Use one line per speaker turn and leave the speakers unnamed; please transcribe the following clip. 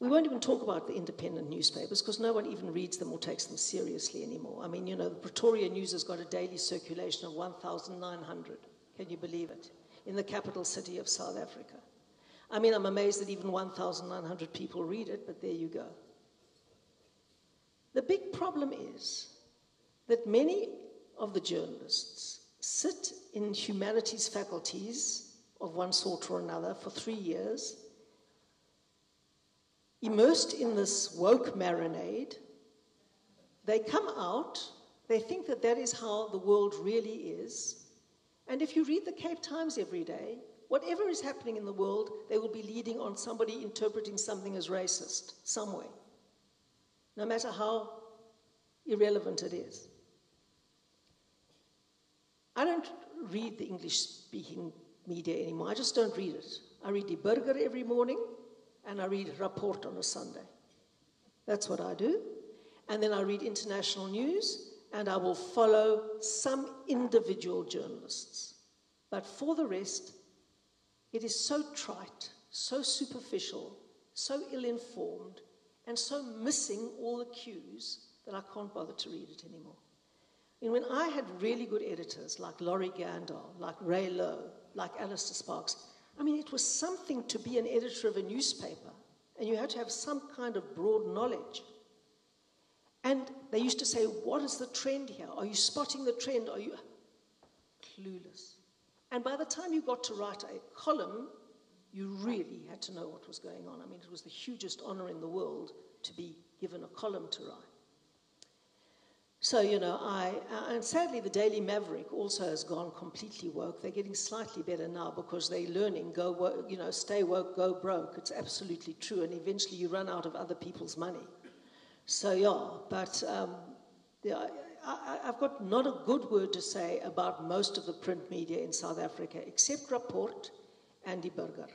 We won't even talk about the independent newspapers because no one even reads them or takes them seriously anymore. I mean, you know, the Pretoria News has got a daily circulation of 1,900. Can you believe it? In the capital city of South Africa. I mean, I'm amazed that even 1,900 people read it, but there you go. The big problem is that many of the journalists sit in humanities faculties of one sort or another for three years, immersed in this woke marinade. They come out, they think that that is how the world really is. And if you read the Cape Times every day, whatever is happening in the world, they will be leading on somebody interpreting something as racist, some way, no matter how irrelevant it is. I don't read the English speaking media anymore. I just don't read it. I read Die Burger every morning and I read Rapport on a Sunday. That's what I do. And then I read international news and I will follow some individual journalists. But for the rest, it is so trite, so superficial, so ill informed, and so missing all the cues that I can't bother to read it anymore. And when I had really good editors like Laurie Gandar, like Ray Louw, like Allister Sparks, I mean, it was something to be an editor of a newspaper, and you had to have some kind of broad knowledge. And they used to say, What is the trend here? Are you spotting the trend? Are you clueless? And by the time you got to write a column, you really had to know what was going on. I mean, it was the hugest honor in the world to be given a column to write. So, you know, I, and sadly, the Daily Maverick also has gone completely woke. They're getting slightly better now because they're learning, go, woke, you know, stay woke, go broke. It's absolutely true. And eventually you run out of other people's money. So, yeah, but um, yeah, I, have got not a good word to say about most of the print media in South Africa, except Rapport and Die Burger.